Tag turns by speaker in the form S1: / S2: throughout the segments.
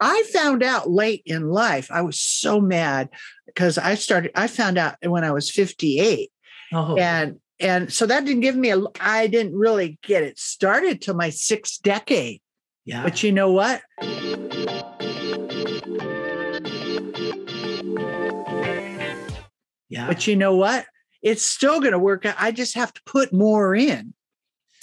S1: I found out late in life. I was so mad because I started. I found out when I was 58,
S2: Oh,
S1: and and so that didn't give me a. I didn't really get it started till my sixth decade.
S2: yeah.
S1: But you know what?
S2: yeah.
S1: But you know what? It's still going to work out. I just have to put more in.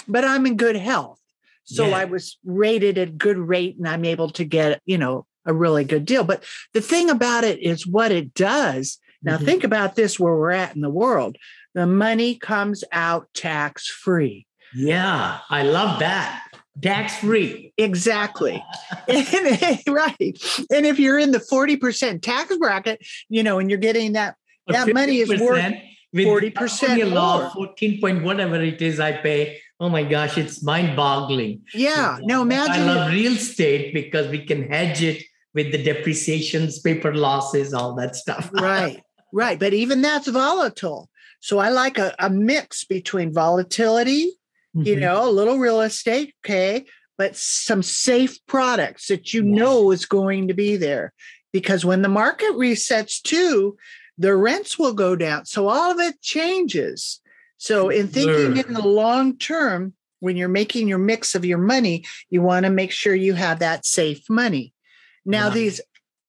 S1: But I'm in good health. So
S2: Yeah.
S1: I was rated at good rate and I'm able to get, you know, a really good deal. But the thing about it is what it does. Now
S2: Mhm.
S1: think about this where we're at in the world. The money comes out tax free.
S2: Yeah, I love that. Tax free.
S1: Exactly. And- right. And if you're in the 40% tax bracket, you know, and you're getting that That money is worth 40%
S2: California law,
S1: more.
S2: 14 point whatever it is I pay. Oh my gosh, it's mind boggling.
S1: yeah. Now imagine
S2: I love real estate because we can hedge it with the depreciations, paper losses, all that stuff.
S1: right right but even that's volatile so i like a, a mix between volatility you
S2: Mhm.
S1: know a little real estate okay but some safe products that you know is going to be there because when the market resets too the rents will go down so all of it changes so in thinking in the long term when you're making your mix of your money you want to make sure you have that safe money. Now these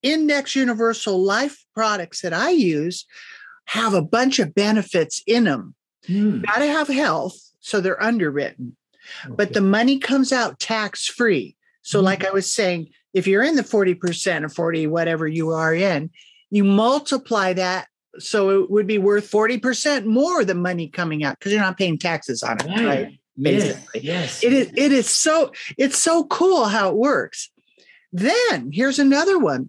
S1: index universal life products that i use have a bunch of benefits in them.
S2: Hmm.
S1: got to have health so they're underwritten. But the money comes out tax free so
S2: Mhm.
S1: like i was saying if you're in the 40% or 40 whatever you are in you multiply that so it would be worth 40% more the money coming out because you're not paying taxes on it right,
S2: Right. Yes.
S1: basically.
S2: Yes.
S1: it is it is so it's so cool how it works then here's another one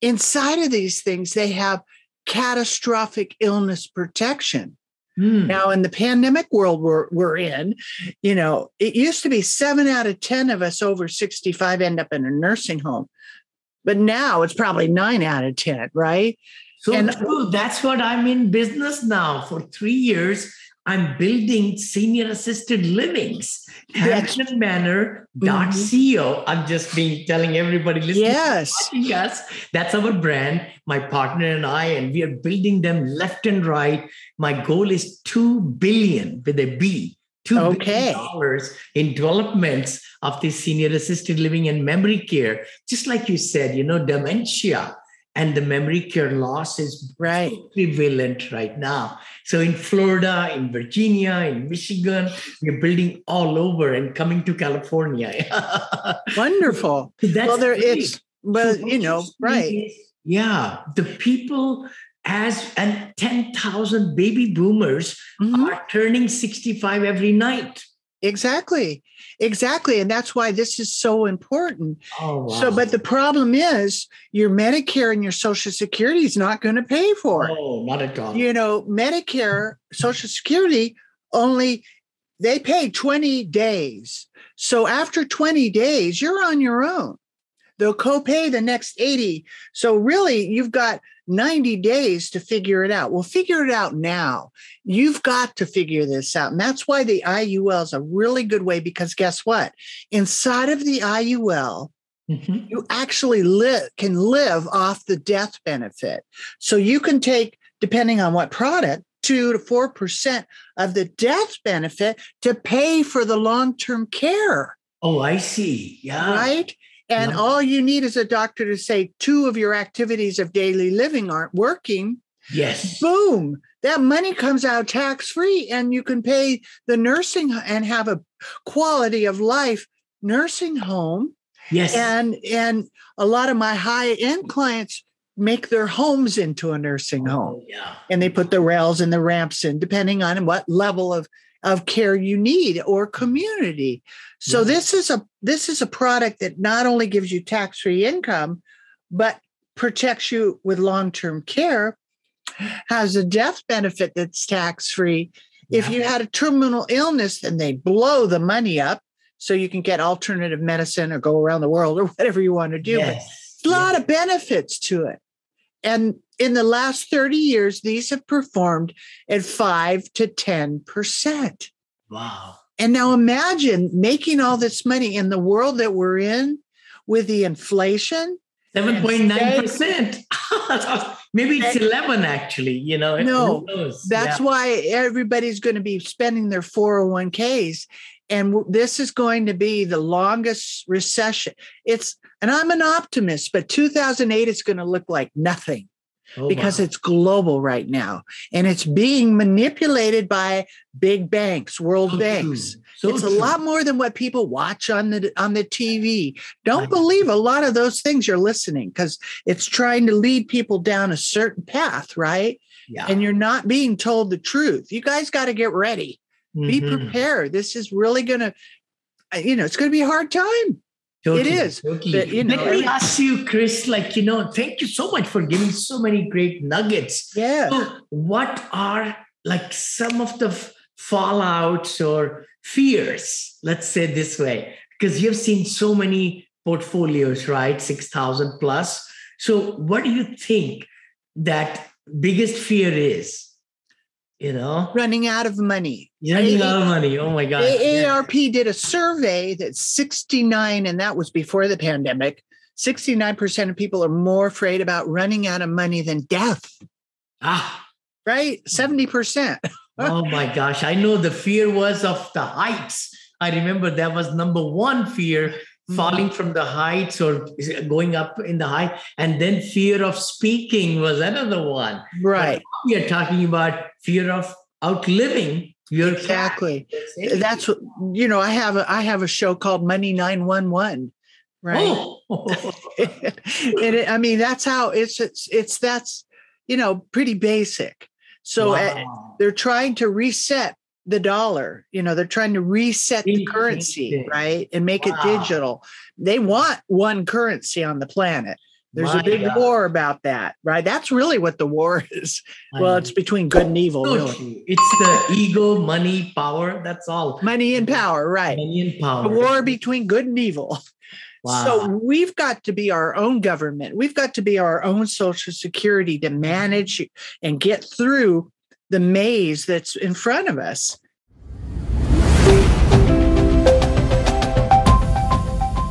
S1: inside of these things they have catastrophic illness protection
S2: Hmm.
S1: now in the pandemic world we're, we're in you know it used to be seven out of ten of us over 65 end up in a nursing home but now it's probably nine out of ten right
S2: So
S1: And-
S2: true. That's what I'm in business now. For three years, I'm building senior assisted livings.
S1: Yes.
S2: Hampton Manor dot mm-hmm. co. I'm just being telling everybody listening.
S1: yes
S2: watching us. That's our brand, my partner and I, and we are building them left and right. My goal is two billion with a B. Two billion
S1: Okay.
S2: dollars in developments of this senior assisted living and memory care. Just like you said, you know, dementia and the memory care loss is
S1: right
S2: so prevalent right now. So in Florida, in Virginia, in Michigan, we're building all over and coming to California.
S1: wonderful
S2: That's
S1: well there
S2: great.
S1: it's but
S2: So
S1: you know right
S2: yeah, the people as and 10,000 baby boomers
S1: Mhm.
S2: are turning 65 every night.
S1: Exactly. Exactly and that's why this is so important.
S2: Oh, wow.
S1: so but the problem is your medicare and your social security is not going to pay for it.
S2: Oh, not at all.
S1: you know medicare social security only they pay 20 days. So after 20 days you're on your own they'll copay the next 80 so really you've got 90 days to figure it out well figure it out now you've got to figure this out and that's why the iul is a really good way because guess what inside of the iul
S2: Mhm.
S1: you actually live can live off the death benefit. So you can take, depending on what product, two to four percent of the death benefit to pay for the long-term care,
S2: Oh, I see. Yeah.
S1: right? And
S2: Yeah.
S1: all you need is a doctor to say two of your activities of daily living aren't working.
S2: Yes.
S1: Boom, that money comes out tax-free, and you can pay the nursing and have a quality of life nursing home
S2: Yes.
S1: and and a lot of my high end clients make their homes into a nursing oh, home
S2: Oh, yeah.
S1: and they put the rails and the ramps in depending on what level of of care you need or community so
S2: Yeah.
S1: this is a this is a product that not only gives you tax free income but protects you with long-term care has a death benefit that's tax free if you had a terminal illness then they blow the money up so you can get alternative medicine or go around the world or whatever you want to do but a lot
S2: yes.
S1: of benefits to it. And in the last 30 years, these have performed at 5 to 10%.
S2: Wow.
S1: And now imagine making all this money in the world that we're in with the inflation.
S2: 7.9%. Maybe it's 11 actually, you know.
S1: No, that's yeah. why everybody's going to be spending their 401ks. And this is going to be the longest recession. It's, and I'm an optimist, but 2008 is going to look like nothing. Oh, because wow. it's global right now and it's being manipulated by big banks, world so banks. So it's true. a lot more than what people watch on the on the TV. Don't believe a lot of those things you're listening because it's trying to lead people down a certain path, right? Yeah. And you're not being told the truth. You guys got to get ready. Mm-hmm. Be prepared. This is really going to uh, you know, it's going to be a hard time. Totally, it is.
S2: Totally. But, you know, Let me ask you, Kris, like, you know, thank you so much for giving so many great nuggets.
S1: Yeah.
S2: So what are like some of the fallouts or fears, let's say this way, because you've seen so many portfolios, right? 6,000 plus. So, what do you think that biggest fear is? You know,
S1: running out of money.
S2: Running a- out of money. Oh my God.
S1: AARP yeah. did a survey that 69, and that was before the pandemic. 69% of people are more afraid about running out of money than death.
S2: Ah.
S1: Right? 70%
S2: oh my gosh. I know the fear was of the heights. I remember that was number one fear mm-hmm. falling from the heights or going up in the height. And then fear of speaking was another one.
S1: Right.
S2: We are talking about fear of outliving your
S1: exactly. That's what you know. I have a I have a show called Money Nine One One, right? Oh. and it, I mean, that's how it's it's it's that's you know pretty basic. So eh, wow. they're trying to reset the dollar. You know, they're trying to reset the currency, right? And make wow. it digital. They want one currency on the planet. There's My a big God. war about that, right? That's really what the war is. Well, it's between good and evil, really.
S2: It's the ego, money, power. That's all.
S1: Money and power, right?
S2: Money and power.
S1: The war between good and evil. Wow. So we've got to be our own government. We've got to be our own social security to manage and get through the maze that's in front of us.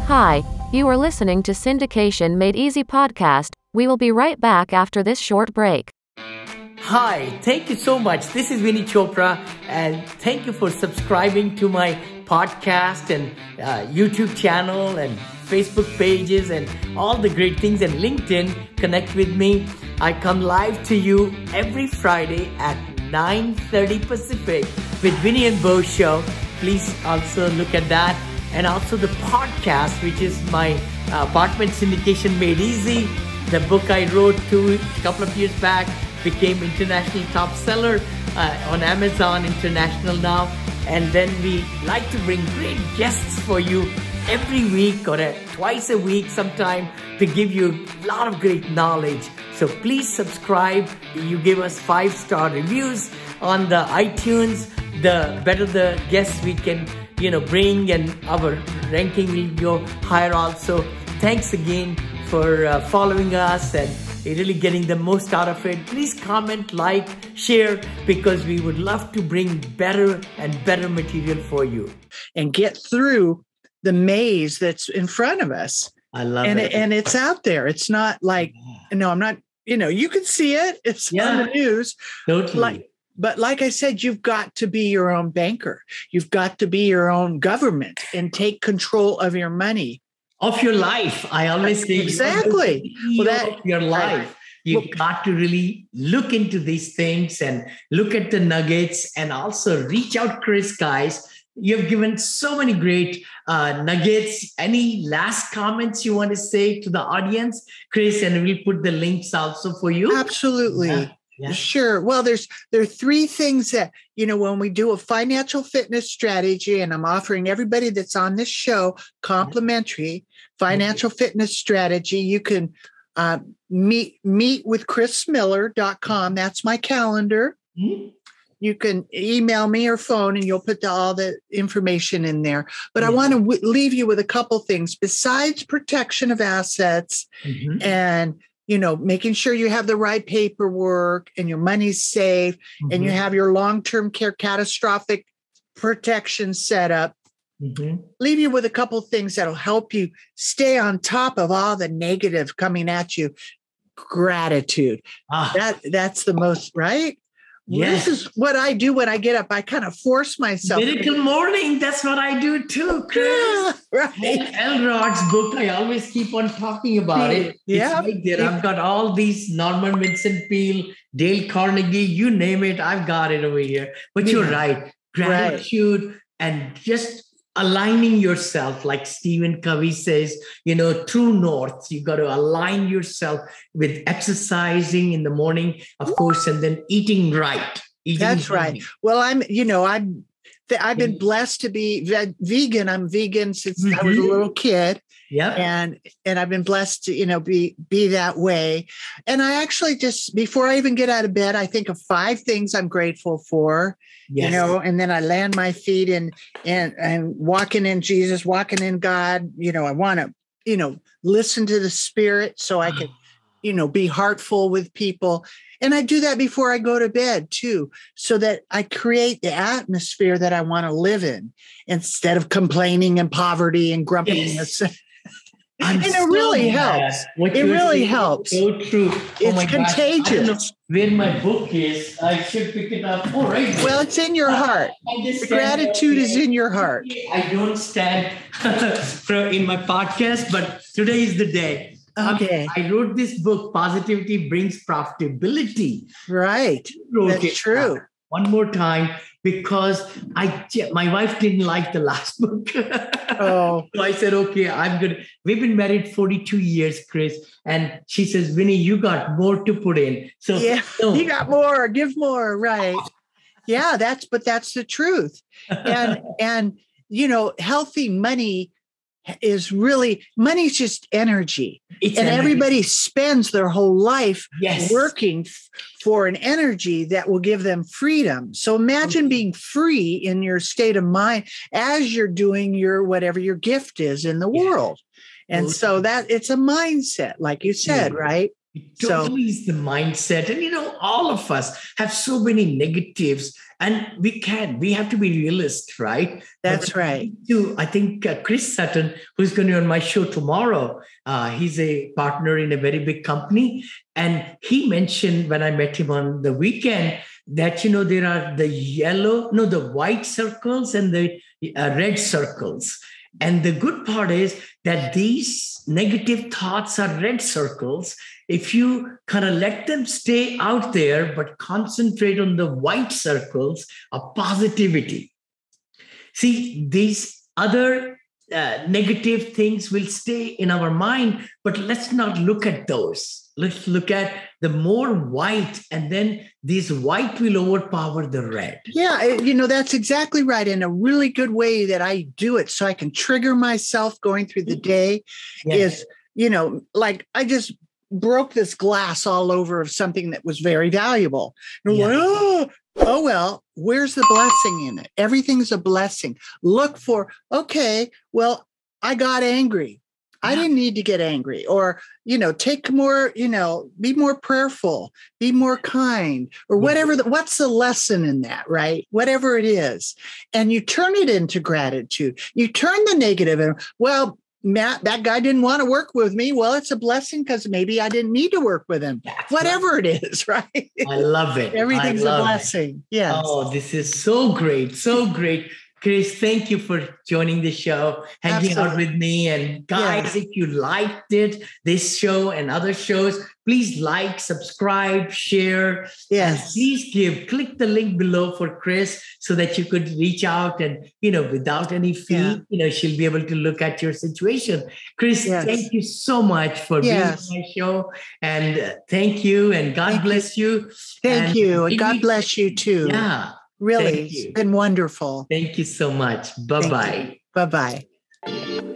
S3: Hi, you are listening to Syndication Made Easy podcast. We will be right back after this short break.
S2: Hi, thank you so much. This is Vinney Chopra, and thank you for subscribing to my podcast and uh, YouTube channel and Facebook pages and all the great things and LinkedIn. Connect with me. I come live to you every Friday at 9.30 Pacific with Vinney and Bo show. Please also look at that. And also the podcast, which is my uh, apartment syndication made easy. The book I wrote two, a couple of years back became international top seller uh, on Amazon International now. And then we like to bring great guests for you every week or a, twice a week sometime to give you a lot of great knowledge. So please subscribe. You give us five star reviews on the iTunes. The better the guests we can, you know, bring and our ranking will go higher also. Thanks again for uh, following us and really getting the most out of it. Please comment, like, share because we would love to bring better and better material for you.
S1: And get through the maze that's in front of us.
S2: I love
S1: and
S2: it.
S1: And it's out there. It's not like, yeah. no, I'm not, you know, you can see it. It's yeah. on the news.
S2: Totally.
S1: Like, but like I said, you've got to be your own banker. You've got to be your own government and take control of your money.
S2: Of your life. I always say
S1: exactly.
S2: Well, that, your life. You've well, got to really look into these things and look at the nuggets and also reach out, Kris, guys You've given so many great uh, nuggets. Any last comments you want to say to the audience, Kris? And we'll put the links also for you.
S1: Absolutely. Yeah. Yeah. Sure. Well, there's there are three things that you know when we do a financial fitness strategy, and I'm offering everybody that's on this show complimentary financial fitness strategy. You can uh, meet meet with chrismiller.com. That's my calendar. Mm-hmm you can email me or phone and you'll put the, all the information in there but mm-hmm. i want to w- leave you with a couple things besides protection of assets mm-hmm. and you know making sure you have the right paperwork and your money's safe mm-hmm. and you mm-hmm. have your long-term care catastrophic protection set up
S2: Mhm.
S1: leave you with a couple things that'll help you stay on top of all the negative coming at you. Gratitude.
S2: Ah,
S1: That that's the most right.
S2: Yes.
S1: This is what I do when I get up. I kind of force myself.
S2: Miracle Morning. That's what I do too, Kris.
S1: Yeah, right.
S2: Elrod's book, I always keep on talking about it.
S1: Yeah.
S2: Right there. I've got all these Norman Vincent Peale, Dale Carnegie, you name it, I've got it over here. But you're right. Gratitude and just aligning yourself, like Stephen Covey says, you know, true north. You got to align yourself with exercising in the morning, of course, and then eating right. Eating
S1: That's right.
S2: healthy.
S1: Well, I'm, you know, i'm I've been
S2: Mhm.
S1: blessed to be vegan. I'm vegan since I was a
S2: Mhm.
S1: little kid,
S2: Yeah.
S1: and and I've been blessed to, you know, be be that way. And I actually just before I even get out of bed, I think of five things I'm grateful for.
S2: Yes.
S1: You know, and then I land my feet in and and walking in Jesus, walking in God. You know, I want to, you know, listen to the Spirit so I can ah. you know, be heartful with people. And I do that before I go to bed too, so that I create the atmosphere that I want to live in instead of complaining and poverty and grumpiness.
S2: I'm
S1: and it really helps. It really helps.
S2: So true. Oh
S1: It's
S2: my gosh. I don't know
S1: contagious.
S2: where my book is. I should pick it up. Oh, right.
S1: Well, it's in your heart. The gratitude is in your heart.
S2: I don't stand in my podcast, but today is the day. Um,
S1: Okay.
S2: I wrote this book, Positivity Brings Profitability.
S1: Right. That's true.
S2: One more time because I my wife didn't like the last book.
S1: Oh,
S2: So I said, okay, I'm good. We've been married 42 years, Kris. And she says, Vinney, you got more to put in. So
S1: yeah.
S2: no.
S1: You got more, give more. Right. Yeah, that's but that's the truth. and and you know healthy money is really money's just energy
S2: it's
S1: and
S2: energy.
S1: everybody spends their whole life
S2: yes.
S1: working f- for an energy that will give them freedom so imagine being free in your state of mind as you're doing your whatever your gift is in the
S2: Yeah.
S1: world and so that it's a mindset like you said
S2: Yeah.
S1: right
S2: It
S1: So-
S2: totally is the mindset. And you know, all of us have so many negatives, and we can, we have to be realist, right?
S1: that's right
S2: To I think uh, Chris Sutton, who's going to be on my show tomorrow, uh, he's a partner in a very big company, and he mentioned when I met him on the weekend that you know there are the yellow, no, the white circles and the uh, red circles. And the good part is that these negative thoughts are red circles. If you kind of let them stay out there, but concentrate on the white circles of positivity. See, these other uh, negative things will stay in our mind, but let's not look at those. Let's look at the more white, and then these white will overpower the red.
S1: Yeah, eh, you know, that's exactly right. And a really good way that I do it so I can trigger myself going through the day is, you know, like I just broke this glass all over of something that was very valuable. And
S2: Yeah.
S1: like, oh, oh, well, where's the blessing in it? Everything's a blessing. Look for, okay, well, I got angry. I didn't need to get angry or, you know, take more, you know, be more prayerful, be more kind or
S2: mm-hmm.
S1: whatever. The, what's the lesson in that, right? Whatever it is. And you turn it into gratitude. You turn the negative and, well, Matt, that guy didn't want to work with me. Well, it's a blessing because maybe I didn't need to work with him.
S2: That's
S1: Whatever it is, right?
S2: right. I love it.
S1: Everything's a
S2: love it.
S1: blessing. Yes.
S2: Oh, this is so great. So great. Kris, thank you for joining the show, hanging out with me. And guys, if you liked it, this show and other shows, please like, subscribe, share.
S1: Yes.
S2: please give, click the link below for Kris so that you could reach out and, you know, without any fee,
S1: Yeah.
S2: you know, she'll be able to look at your situation. Kris,
S1: Yes.
S2: thank you so much for
S1: Yes.
S2: being on my show. And uh, thank you. And God
S1: Thank
S2: bless you.
S1: Thank
S2: And
S1: you. And God bless you too.
S2: Yeah.
S1: Really, it's been wonderful.
S2: Thank you so much. Bye bye.
S1: Bye bye.